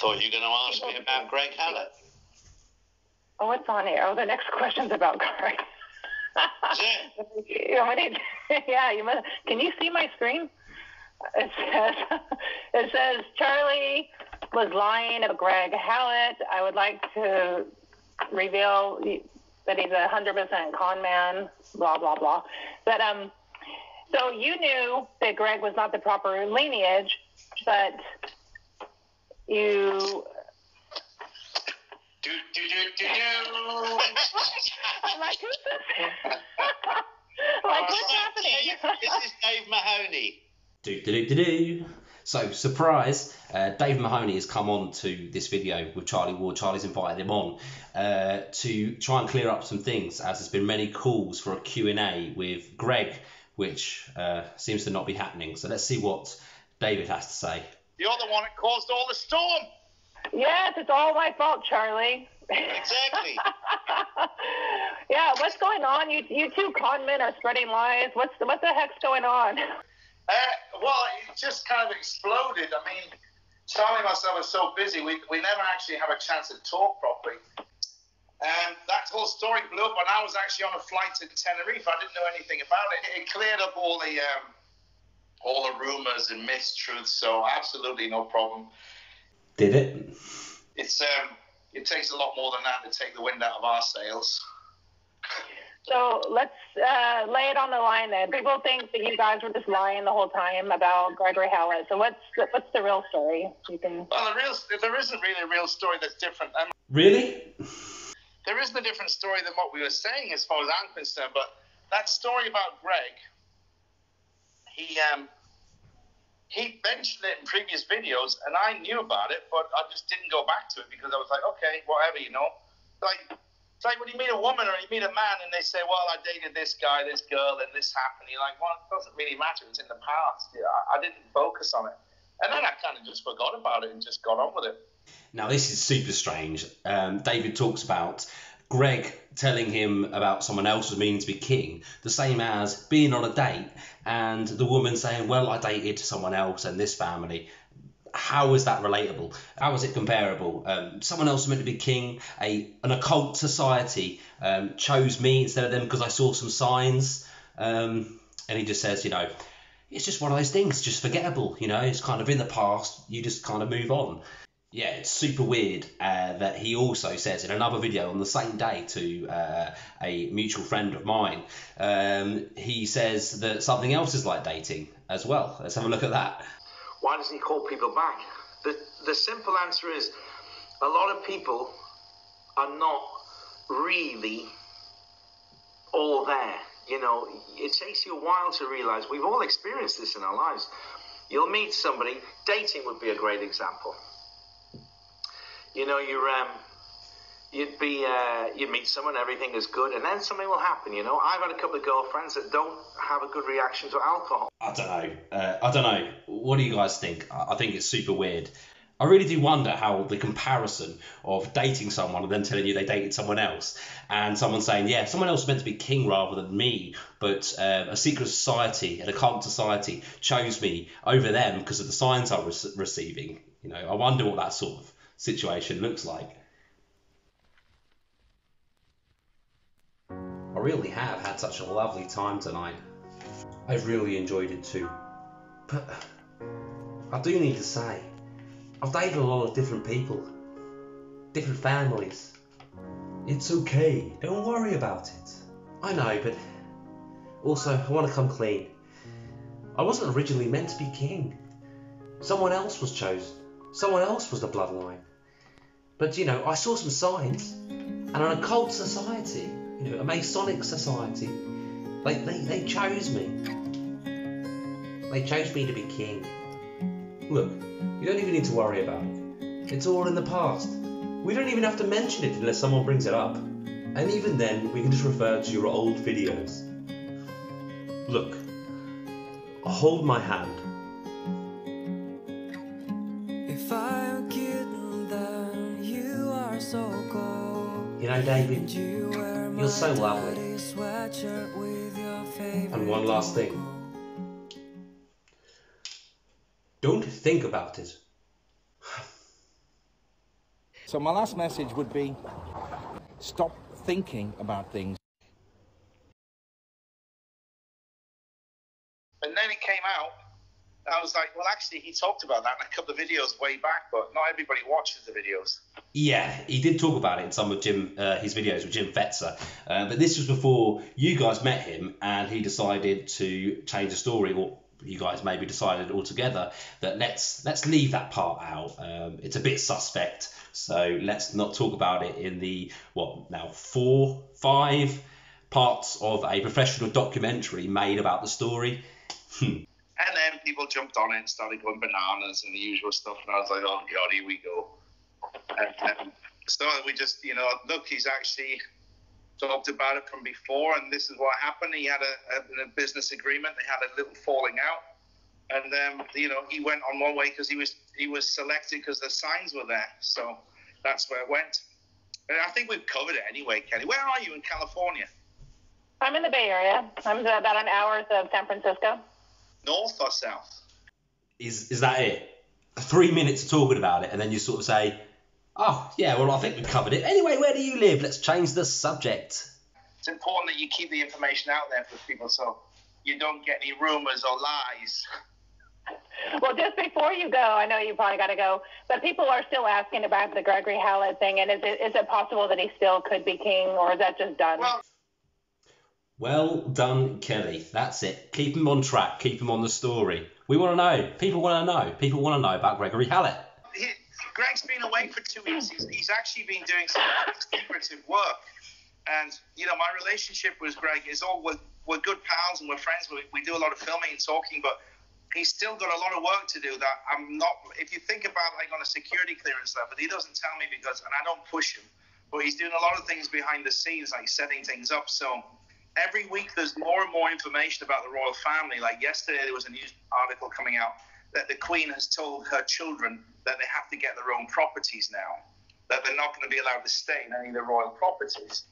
thought you were going to ask me about Greg Hallett. Oh, what's on here? Oh, the next question's about Greg. You want me to- yeah, you must. Can you see my screen? It says, it says Charlie was lying about Greg Hallett. I would like to reveal that he's a hundred percent con man. Blah blah blah. But um, so you knew that Greg was not the proper lineage, but you Do, do, do, do, do. I'm like, who's this? like, what's happening? this is Dave Mahoney. Do do do do do. So surprise, uh, Dave Mahoney has come on to this video with Charlie Ward. Charlie's invited him on uh, to try and clear up some things, as there's been many calls for a Q&A with Greg, which uh, seems to not be happening. So let's see what David has to say. You're the one that caused all the storm. Yes, it's all my fault, Charlie. Exactly. yeah, what's going on? You you two con men are spreading lies. What's what the heck's going on? Uh, well, it just kind of exploded. I mean, Charlie and myself are so busy, we, we never actually have a chance to talk properly. And that whole story blew up when I was actually on a flight to Tenerife. I didn't know anything about it. It cleared up all the um, all the rumors and mistruths, so absolutely no problem. Did it? It's um, it takes a lot more than that to take the wind out of our sails. So let's uh, lay it on the line then. People think that you guys were just lying the whole time about Gregory Hallett. So what's the, what's the real story? You can. Well, the real there isn't really a real story that's different. And Really? there isn't a different story than what we were saying as far as I'm concerned. But that story about Greg, he um, he mentioned it in previous videos, and I knew about it, but I just didn't go back to it because I was like, okay, whatever, you know. Like it's like when you meet a woman or you meet a man, and they say, well, I dated this guy, this girl, and this happened. You're like, well, it doesn't really matter. It's in the past. Yeah, I, didn't focus on it, and then I kind of just forgot about it and just got on with it. Now this is super strange. Um, David talks about Greg telling him about someone else was meaning to be king, the same as being on a date and the woman saying, "Well, I dated someone else and this family." How is that relatable? How is it comparable? Um, someone else was meant to be king. A an occult society um, chose me instead of them because I saw some signs. Um, and he just says, you know, it's just one of those things, just forgettable. You know, it's kind of in the past. You just kind of move on. Yeah, it's super weird uh, that he also says in another video on the same day to uh, a mutual friend of mine, um, he says that something else is like dating as well. Let's have a look at that. Why doesn't he call people back? The, the simple answer is a lot of people are not really all there. You know, it takes you a while to realize we've all experienced this in our lives. You'll meet somebody, dating would be a great example. You know, you're um, you'd be uh, you meet someone, everything is good, and then something will happen. You know, I've had a couple of girlfriends that don't have a good reaction to alcohol. I don't know. Uh, I don't know. What do you guys think? I think it's super weird. I really do wonder how the comparison of dating someone and then telling you they dated someone else, and someone saying, "Yeah, someone else is meant to be king rather than me," but uh, a secret society, and a cult society, chose me over them because of the signs I was receiving. You know, I wonder what that sort of situation looks like. I really have had such a lovely time tonight. I've really enjoyed it too. But I do need to say, I've dated a lot of different people, different families. It's okay, don't worry about it. I know, but also, I want to come clean. I wasn't originally meant to be king. Someone else was chosen. Someone else was the bloodline. But you know, I saw some signs, and an occult society, you know, a Masonic society, they, they, they chose me. They chose me to be king. Look, you don't even need to worry about it. It's all in the past. We don't even have to mention it unless someone brings it up. And even then, we can just refer to your old videos. Look, I hold my hand. Cold. You know, David, You wear You're so my lovely. dirty sweatshirt with your favorite And one last thing. Don't think about it. So my last message would be stop thinking about things. And then it came out. I was like, well, actually, he talked about that in a couple of videos way back, but not everybody watches the videos. Yeah, he did talk about it in some of Jim uh, his videos with Jim Fetzer, uh, but this was before you guys met him, and he decided to change the story, or you guys maybe decided altogether that let's let's leave that part out. Um, it's a bit suspect, so let's not talk about it in the what now four five parts of a professional documentary made about the story. And then people jumped on it and started going bananas and the usual stuff. And I was like, oh, God, here we go. And, um, so we just, you know, look, he's actually talked about it from before, and this is what happened. He had a, a, a business agreement. They had a little falling out, and um, you know, he went on one way because he was he was selected because the signs were there. So that's where it went. And I think we've covered it anyway, Kelly. Where are you in California? I'm in the Bay Area. I'm about an hour of San Francisco. North or south? Is is that it? Three minutes of talking about it, and then you sort of say, "Oh, yeah, well, I think we've covered it." Anyway, where do you live? Let's change the subject. It's important that you keep the information out there for people so you don't get any rumors or lies. Well, just before you go, I know you probably got to go, but people are still asking about the Gregory Hallett thing, and is it is it possible that he still could be king, or is that just done? Well, Well done, Kelly. That's it. Keep him on track. Keep him on the story. We want to know. People want to know. People want to know about Gregory Hallett. he, Greg's been away for two weeks. He's, he's actually been doing some secretive work. And, you know, my relationship with Greg is all, we're, we're good pals and we're friends. We, we do a lot of filming and talking, but he's still got a lot of work to do that I'm not, if you think about like on a security clearance level, he doesn't tell me because, and I don't push him, but he's doing a lot of things behind the scenes, like setting things up. So every week there's more and more information about the royal family. Like yesterday there was a news article coming out that the Queen has told her children that they have to get their own properties now, that they're not going to be allowed to stay in any of the royal properties.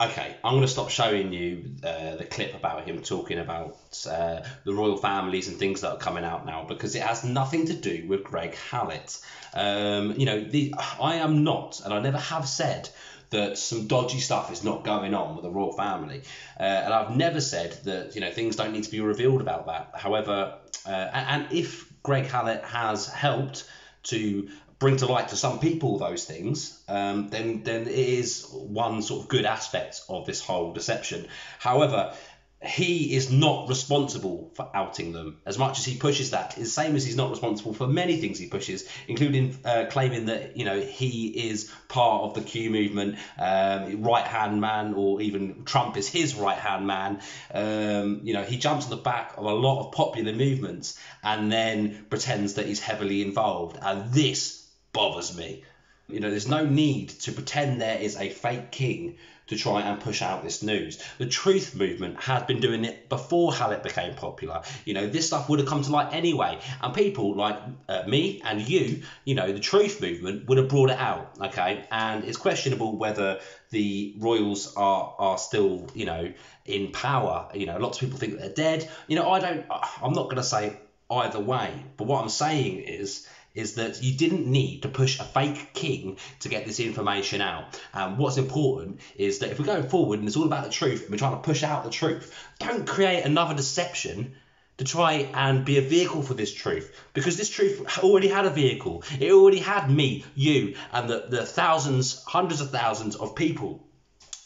Okay, I'm going to stop showing you uh, the clip about him talking about uh, the royal families and things that are coming out now because it has nothing to do with Greg Hallett. Um, you know, the, I am not, and I never have said that some dodgy stuff is not going on with the royal family, uh, and I've never said that you know things don't need to be revealed about that. However, uh, and, and if Greg Hallett has helped to bring to light to some people those things, um, then then it is one sort of good aspect of this whole deception. However, he is not responsible for outing them as much as he pushes that. It's the same as he's not responsible for many things he pushes, including uh, claiming that you know he is part of the Q movement, um, right hand man, or even Trump is his right hand man. Um, you know he jumps on the back of a lot of popular movements and then pretends that he's heavily involved, and this bothers me. You know, there's no need to pretend there is a fake king to try and push out this news. The truth movement had been doing it before Hallett became popular. You know, this stuff would have come to light anyway, and people like uh, me and you, you know, the truth movement would have brought it out. Okay, and it's questionable whether the royals are are still, you know, in power. You know, lots of people think they're dead. You know, I don't. I'm not going to say either way, but what I'm saying is is that you didn't need to push a fake king to get this information out. And what's important is that if we're going forward and it's all about the truth and we're trying to push out the truth, don't create another deception to try and be a vehicle for this truth because this truth already had a vehicle. It already had me, you, and the, the thousands, hundreds of thousands of people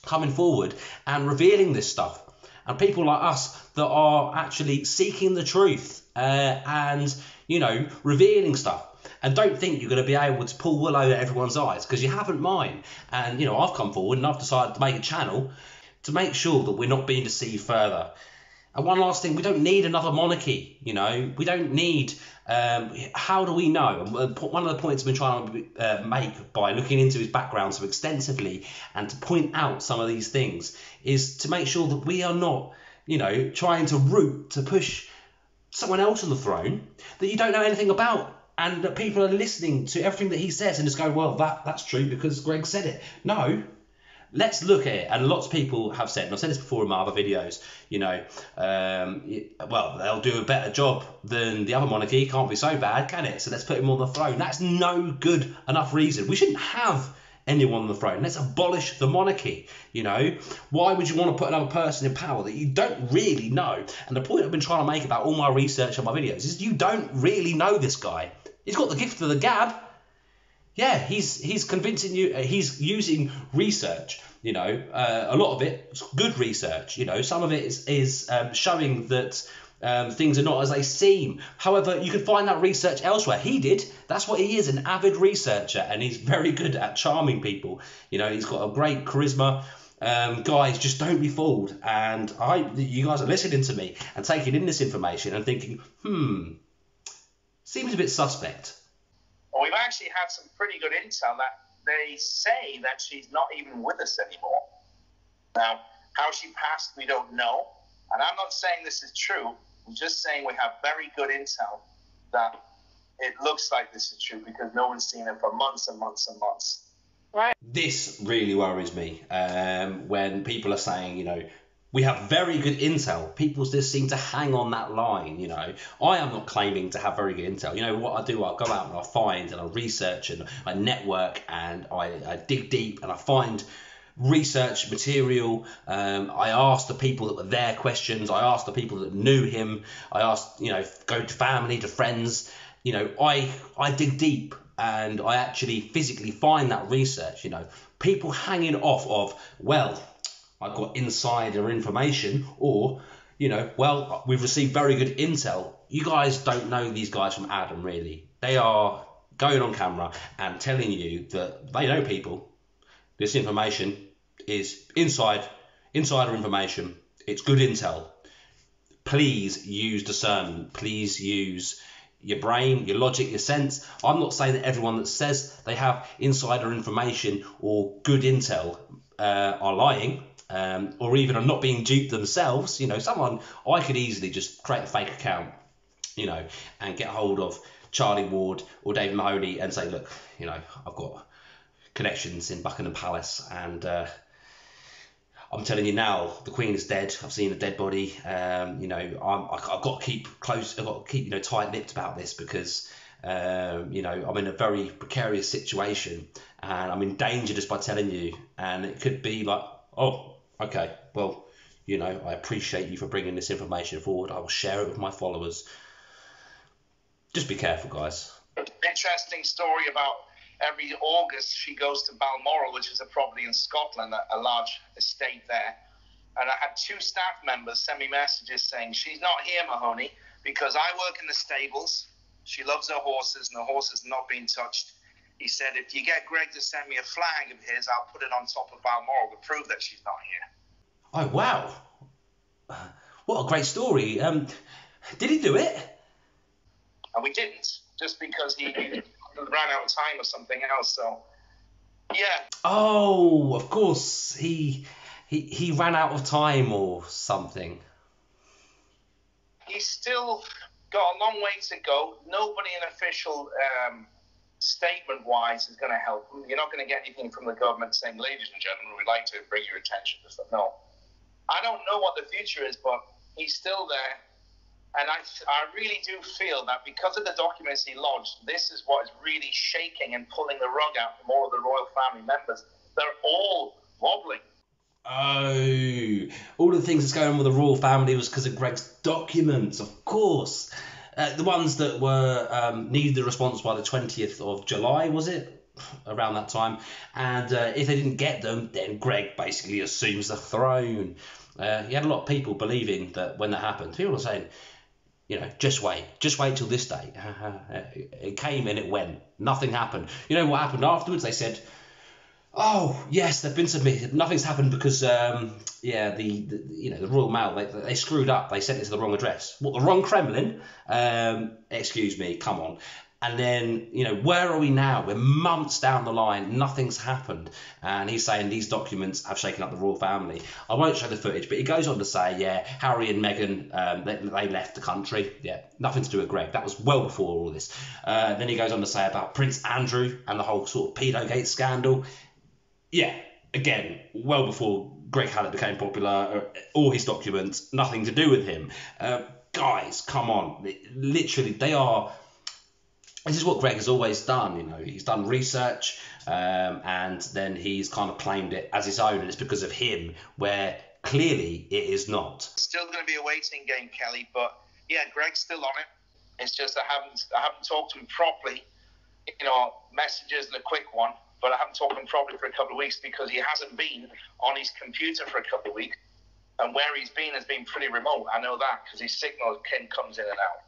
coming forward and revealing this stuff. And people like us that are actually seeking the truth uh, and, you know, revealing stuff and don't think you're going to be able to pull wool over everyone's eyes because you haven't mine. And you know, I've come forward and I've decided to make a channel to make sure that we're not being deceived further. And one last thing, we don't need another monarchy. You know, we don't need. Um, how do we know? One of the points I've been trying to uh, make by looking into his background so extensively and to point out some of these things is to make sure that we are not, you know, trying to root to push someone else on the throne that you don't know anything about and that people are listening to everything that he says and just going, well, that that's true because Greg said it. No, let's look at it. And lots of people have said, and I've said this before in my other videos, you know, um, well, they'll do a better job than the other monarchy. It can't be so bad, can it? So let's put him on the throne. That's no good enough reason. We shouldn't have anyone on the throne. Let's abolish the monarchy. You know, why would you want to put another person in power that you don't really know? And the point I've been trying to make about all my research on my videos is you don't really know this guy. He's got the gift of the gab. Yeah, he's he's convincing you. uh, He's using research. You know, uh, a lot of it good research. You know, some of it is is um, showing that um, things are not as they seem. However, you can find that research elsewhere. He did. That's what he is, an avid researcher, and he's very good at charming people. You know, he's got a great charisma. Um, guys, just don't be fooled. And I, you guys are listening to me and taking in this information and thinking, hmm, seems a bit suspect. Well, we've actually had some pretty good intel that they say that she's not even with us anymore. Now, how she passed, we don't know. And I'm not saying this is true. I'm just saying we have very good intel that it looks like this is true because no one's seen her for months and months and months. Right. This really worries me um, when people are saying, you know, we have very good intel. People just seem to hang on that line, you know. I am not claiming to have very good intel. You know what I do? I go out and I find and I research and I network and I, I dig deep and I find research material. Um, I asked the people that were there questions. I asked the people that knew him. I asked, you know, go to family, to friends. You know, I I dig deep and I actually physically find that research. You know, people hanging off of well, I got insider information or you know, well, we've received very good intel. You guys don't know these guys from Adam, really. They are going on camera and telling you that they know people. This information is inside, insider information. It's good intel. Please use discernment. Please use your brain, your logic, your sense. I'm not saying that everyone that says they have insider information or good intel uh, are lying um, or even are not being duped themselves. You know, someone, I could easily just create a fake account, you know, and get hold of Charlie Ward or David Mahoney and say, look, you know, I've got connections in Buckingham Palace and uh, I'm telling you now, the Queen is dead. I've seen a dead body. Um, you know, I'm, I, I've got to keep close. I've got to keep, you know, tight-lipped about this because, um, you know, I'm in a very precarious situation and I'm in danger just by telling you. And it could be like, oh, okay, well, you know, I appreciate you for bringing this information forward. I will share it with my followers. Just be careful, guys. Interesting story about every August she goes to Balmoral, which is a property in Scotland, a, large estate there. And I had two staff members send me messages saying, She's not here, Mahoney, because I work in the stables. She loves her horses, and the horses not been touched. He said, If you get Greg to send me a flag of his, I'll put it on top of Balmoral to prove that she's not here. Oh, wow. What a great story. Um, did he do it? And we didn't, just because he ran out of time or something else. So, yeah, Oh, of course. He he he ran out of time or something. he's still got a long way to go. Nobody in official um, statement wise is going to help him. You're not going to get anything from the government saying, ladies and gentlemen, we'd like to bring your attention to stuff. No. I don't know what the future is, but he's still there. And I, I really do feel that because of the documents he lodged, this is what is really shaking and pulling the rug out from all of the royal family members. They're all wobbling. Oh, all the things that's going on with the royal family was because of Greg's documents, of course. Uh, the ones that were um, needed the response by the 20th of July, was it? Around that time. And uh, if they didn't get them, then Greg basically assumes the throne. Uh, he had a lot of people believing that when that happened, people were saying, you know, just wait, just wait till this day. it came and it went. Nothing happened. You know what happened afterwards? They said, Oh yes, they've been submitted. Nothing's happened because um, yeah, the, the you know the Royal Mail they, they screwed up. They sent it to the wrong address. What the wrong Kremlin? Um, excuse me, come on. And then you know where are we now? We're months down the line. Nothing's happened, and he's saying these documents have shaken up the royal family. I won't show the footage, but he goes on to say, yeah, Harry and Meghan um, they, they left the country. Yeah, nothing to do with Greg. That was well before all this. Uh, then he goes on to say about Prince Andrew and the whole sort of pedogate scandal yeah, again, well before Greg Hallett became popular, uh, all his documents, nothing to do with him. Uh, guys, come on. Literally, they are. This is what Greg has always done. You know, he's done research, um, and then he's kind of claimed it as his own, and it's because of him. Where clearly it is not. Still going to be a waiting game, Kelly. But yeah, Greg's still on it. It's just I haven't I haven't talked to him properly. You know, messages and a quick one, but I haven't talked to him properly for a couple of weeks because he hasn't been on his computer for a couple of weeks, and where he's been has been pretty remote. I know that because his signal can comes in and out.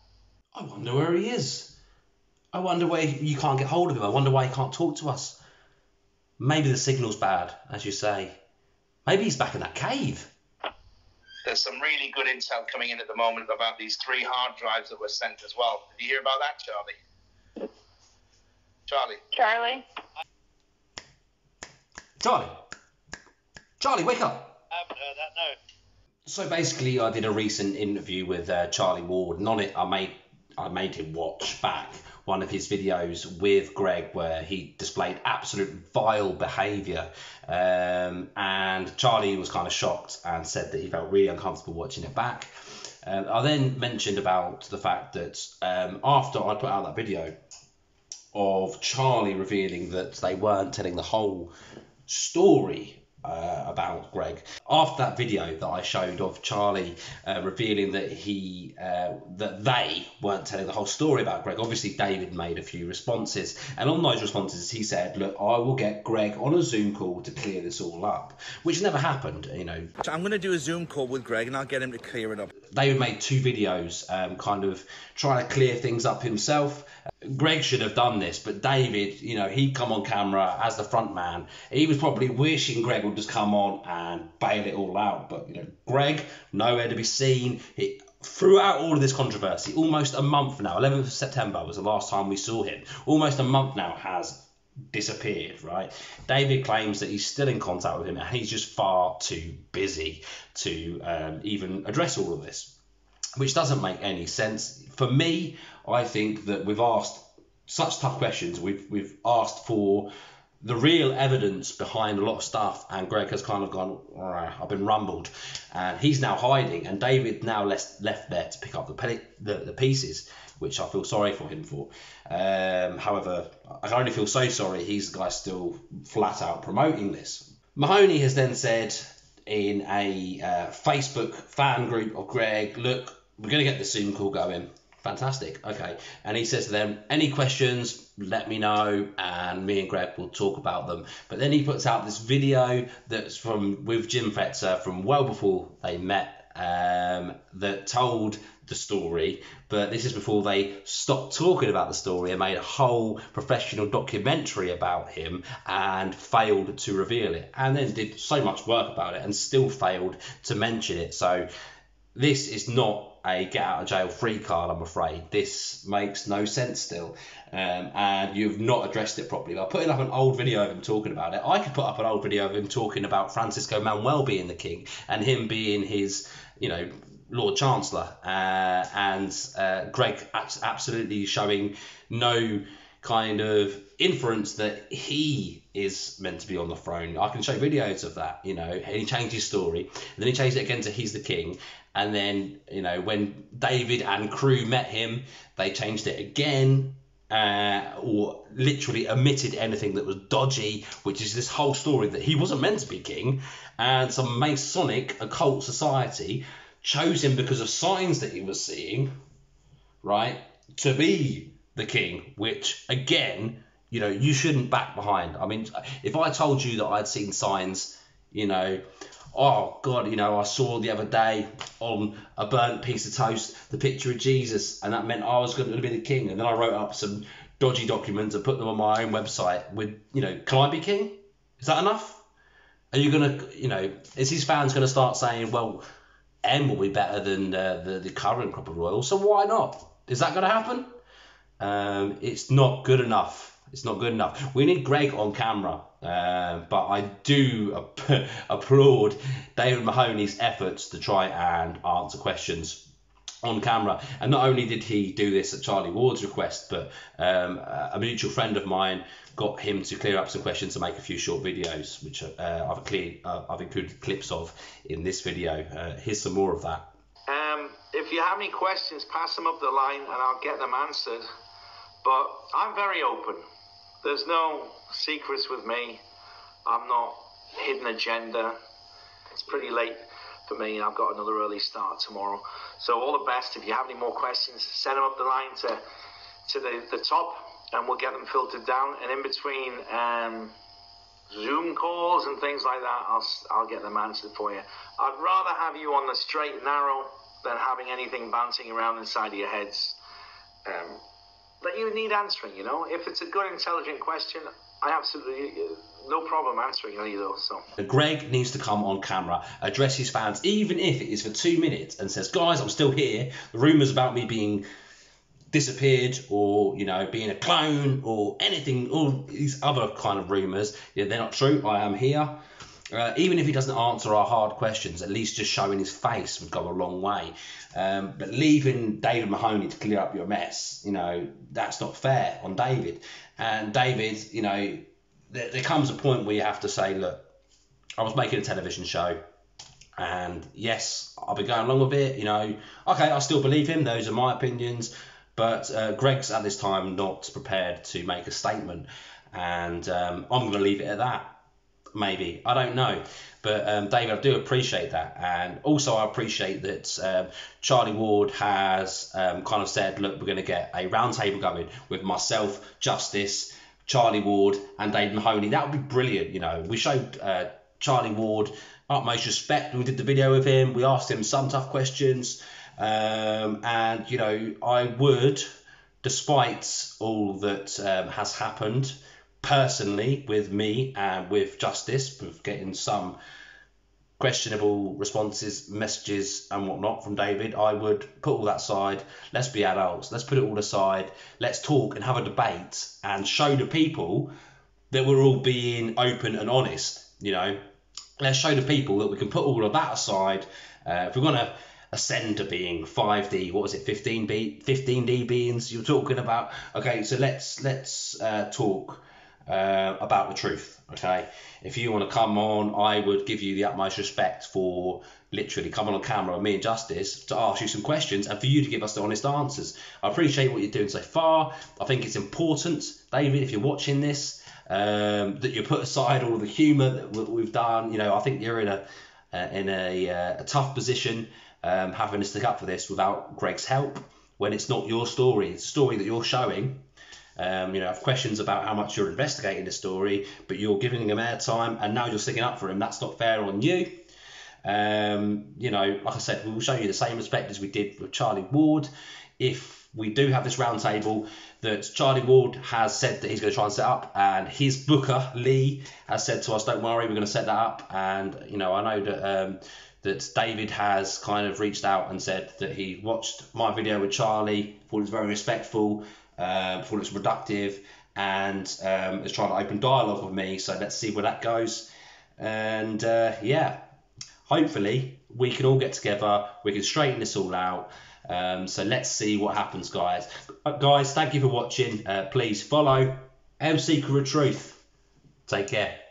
I wonder where he is. I wonder why you can't get hold of him. I wonder why he can't talk to us. Maybe the signal's bad, as you say. Maybe he's back in that cave. There's some really good intel coming in at the moment about these three hard drives that were sent as well. Did you hear about that, Charlie? Charlie. Charlie? Charlie. Charlie, wake up. I haven't heard that, no. So basically, I did a recent interview with uh, Charlie Ward, and on it, I made I made him watch back one of his videos with Greg where he displayed absolute vile behaviour. Um, and Charlie was kind of shocked and said that he felt really uncomfortable watching it back. Um, I then mentioned about the fact that um, after I put out that video of Charlie revealing that they weren't telling the whole story uh, about Greg. After that video that I showed of Charlie uh, revealing that he uh, that they weren't telling the whole story about Greg, obviously David made a few responses, and on those responses he said, "Look, I will get Greg on a Zoom call to clear this all up," which never happened. You know, So I'm going to do a Zoom call with Greg and I'll get him to clear it up. David made two videos, um, kind of trying to clear things up himself. Greg should have done this, but David, you know, he'd come on camera as the front man. He was probably wishing Greg would just come on and bail it all out. But, you know, Greg, nowhere to be seen. He, throughout all of this controversy, almost a month now, 11th of September was the last time we saw him. Almost a month now has disappeared, right? David claims that he's still in contact with him and he's just far too busy to um, even address all of this which doesn't make any sense. For me, I think that we've asked such tough questions. We've we've asked for the real evidence behind a lot of stuff, and Greg has kind of gone. I've been rumbled, and he's now hiding, and David now left left there to pick up the the, the pieces, which I feel sorry for him for. Um, however, I only feel so sorry. He's the guy still flat out promoting this. Mahoney has then said in a uh, Facebook fan group of Greg, look, we're going to get the Zoom call going. Fantastic. Okay. And he says to them, any questions, let me know, and me and Greg will talk about them. But then he puts out this video that's from with Jim Fetzer from well before they met. Um, that told the story, but this is before they stopped talking about the story and made a whole professional documentary about him and failed to reveal it, and then did so much work about it and still failed to mention it. So this is not a get out of jail free card, I'm afraid. This makes no sense still. Um, and you've not addressed it properly. By putting up an old video of him talking about it, I could put up an old video of him talking about Francisco Manuel being the king and him being his, you know, Lord Chancellor. Uh, and uh, Greg absolutely showing no kind of inference that he is meant to be on the throne. I can show videos of that, you know, and he changed his story. And then he changed it again to he's the king. And then, you know, when David and crew met him, they changed it again. Uh, or literally omitted anything that was dodgy, which is this whole story that he wasn't meant to be king, and some Masonic occult society chose him because of signs that he was seeing, right, to be the king, which again, you know, you shouldn't back behind. I mean, if I told you that I'd seen signs, you know, oh God, you know, I saw the other day on a burnt piece of toast the picture of Jesus, and that meant I was going to be the king, and then I wrote up some dodgy documents and put them on my own website with, you know, can I be king? Is that enough? Are you gonna, you know, is his fans gonna start saying, well, M will be better than uh, the the current crop of royals, so why not? Is that gonna happen? Um, it's not good enough. It's not good enough. We need Greg on camera, uh, but I do app- applaud David Mahoney's efforts to try and answer questions. on camera. And not only did he do this at Charlie Ward's request, but um, a mutual friend of mine got him to clear up some questions and make a few short videos, which uh, I've, clear, uh, I've included clips of in this video. Uh, here's some more of that. Um, if you have any questions, pass them up the line and I'll get them answered. But I'm very open. There's no secrets with me. I'm not hidden agenda. It's pretty late for me. And I've got another early start tomorrow. So all the best. If you have any more questions, send them up the line to to the, the top and we'll get them filtered down. And in between um, Zoom calls and things like that, I'll, I'll get them answered for you. I'd rather have you on the straight and narrow than having anything bouncing around inside of your heads um, that you need answering, you know? If it's a good, intelligent question, I absolutely uh, no problem answering any of those. So Greg needs to come on camera, address his fans, even if it is for two minutes, and says, "Guys, I'm still here. The rumours about me being disappeared, or you know, being a clone, or anything, all these other kind of rumours, yeah, they're not true. I am here." Uh, even if he doesn't answer our hard questions, at least just showing his face would go a long way. Um, but leaving David Mahoney to clear up your mess, you know, that's not fair on David. And David, you know, there, there comes a point where you have to say, look, I was making a television show. And yes, I'll be going along with it. You know, okay, I still believe him. Those are my opinions. But uh, Greg's at this time not prepared to make a statement. And um, I'm going to leave it at that maybe. I don't know. But um, David, I do appreciate that. And also, I appreciate that um, Charlie Ward has um, kind of said, look, we're going to get a roundtable going with myself, Justice, Charlie Ward, and Dave Mahoney. That would be brilliant. You know, we showed uh, Charlie Ward utmost respect. We did the video with him. We asked him some tough questions. Um, and, you know, I would, despite all that um, has happened, personally with me and with Justice, with getting some questionable responses, messages, and whatnot from David, I would put all that aside. Let's be adults. Let's put it all aside. Let's talk and have a debate and show the people that we're all being open and honest. You know, let's show the people that we can put all of that aside. Uh, if we're gonna ascend to being 5D, what was it, 15B, 15D beings you're talking about? Okay, so let's let's uh, talk uh, about the truth. Okay, if you want to come on, I would give you the utmost respect for literally coming on camera with me and Justice to ask you some questions and for you to give us the honest answers. I appreciate what you're doing so far. I think it's important, David, if you're watching this, um, that you put aside all the humour that we've done. You know, I think you're in a uh, in a, uh, a tough position um, having to stick up for this without Greg's help when it's not your story. It's a story that you're showing um, you know, have questions about how much you're investigating the story, but you're giving him airtime and now you're sticking up for him. That's not fair on you. Um, you know, like I said, we will show you the same respect as we did with Charlie Ward. If we do have this roundtable that Charlie Ward has said that he's going to try and set up, and his booker Lee has said to us, "Don't worry, we're going to set that up." And you know, I know that um, that David has kind of reached out and said that he watched my video with Charlie, thought it was very respectful, uh, thought it was productive, and um, is trying to open dialogue with me. So let's see where that goes. And uh, yeah, hopefully we can all get together. We can straighten this all out. Um, so let's see what happens, guys. Uh, guys, thank you for watching. Uh, please follow M Seeker of Truth. Take care.